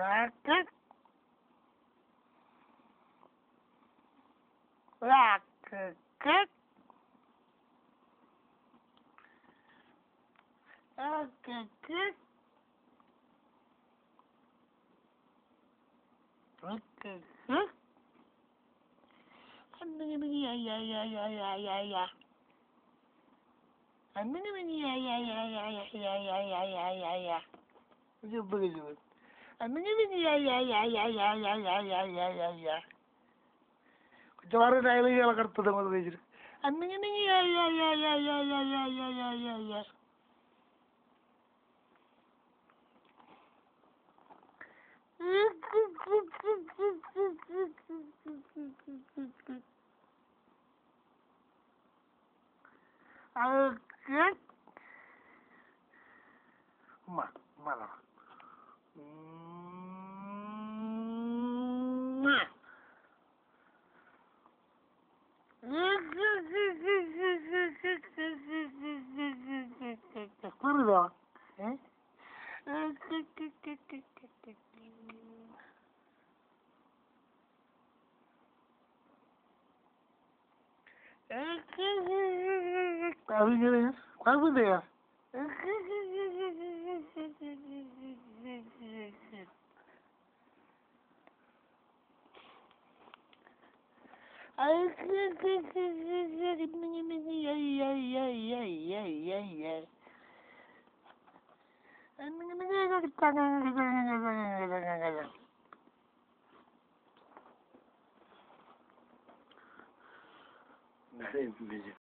raka. Raka ka. Raka ka. Raka ka. Anong yung mga ya ya ya ya ya ya ya. Anong yung mga ya ya ya ya ya ya ya ya ya ya. Ito yung bagay కొంచెం వారం రాయలు ఇలా కడుతుంది మొదలు వేసి అందుకని Okay. anne. Burada. He? Abi görüyoruz. Var burada ya. I'm Bizim bizim.